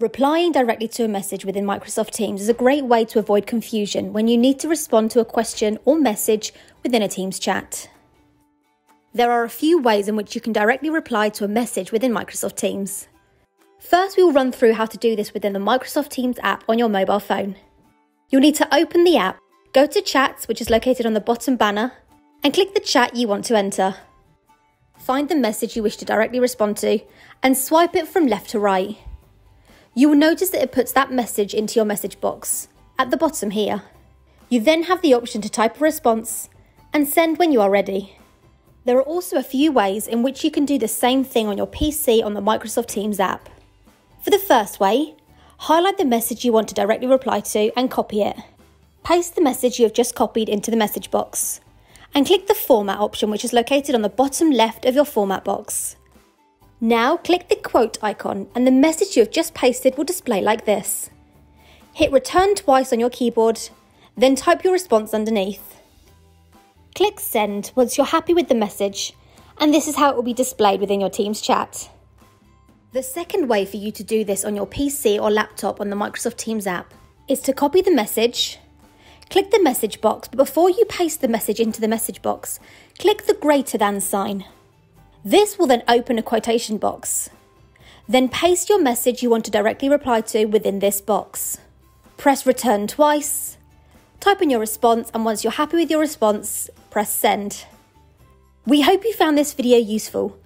Replying directly to a message within Microsoft Teams is a great way to avoid confusion when you need to respond to a question or message within a Teams chat. There are a few ways in which you can directly reply to a message within Microsoft Teams. First, we will run through how to do this within the Microsoft Teams app on your mobile phone. You'll need to open the app, go to Chats, which is located on the bottom banner, and click the chat you want to enter. Find the message you wish to directly respond to and swipe it from left to right. You will notice that it puts that message into your message box at the bottom here. You then have the option to type a response and send when you are ready. There are also a few ways in which you can do the same thing on your PC on the Microsoft Teams app. For the first way, highlight the message you want to directly reply to and copy it. Paste the message you have just copied into the message box and click the Format option which is located on the bottom left of your format box. Now click the quote icon and the message you have just pasted will display like this. Hit return twice on your keyboard, then type your response underneath. Click send once you're happy with the message, and this is how it will be displayed within your Teams chat. The second way for you to do this on your PC or laptop on the Microsoft Teams app is to copy the message, click the message box, but before you paste the message into the message box, click the greater than sign. This will then open a quotation box. Then paste your message you want to directly reply to within this box. Press return twice, type in your response, and once you're happy with your response, press send. We hope you found this video useful.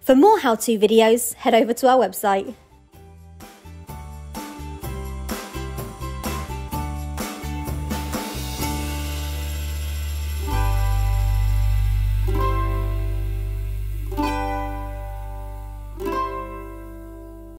For more how-to videos, head over to our website.